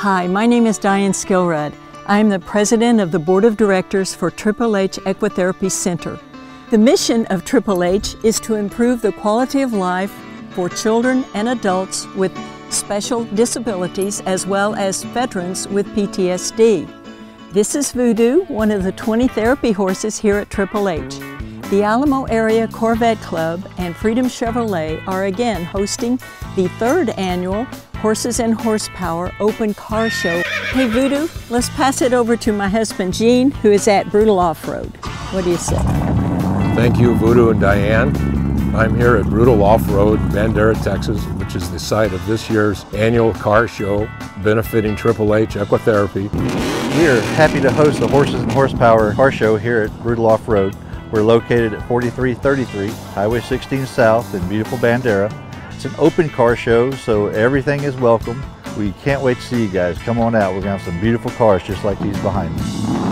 Hi, my name is Diane Skilrud. I am the president of the board of directors for Triple H Equitherapy Center. The mission of Triple H is to improve the quality of life for children and adults with special disabilities as well as veterans with PTSD. This is Voodoo, one of the 20 therapy horses here at Triple H. The Alamo Area Corvette Club and Freedom Chevrolet are again hosting the third annual Horses and Horsepower Open Car Show. Hey Voodoo, let's pass it over to my husband Gene, who is at Brutal Off-Road. What do you say? Thank you, Voodoo and Diane. I'm here at Brutal Off-Road, Bandera, Texas, which is the site of this year's annual car show benefiting Triple H Equitherapy. We are happy to host the Horses and Horsepower car show here at Brutal Off-Road. We're located at 4333 Highway 16 South in beautiful Bandera. It's an open car show, so everything is welcome. We can't wait to see you guys. Come on out. We're going to have some beautiful cars just like these behind me.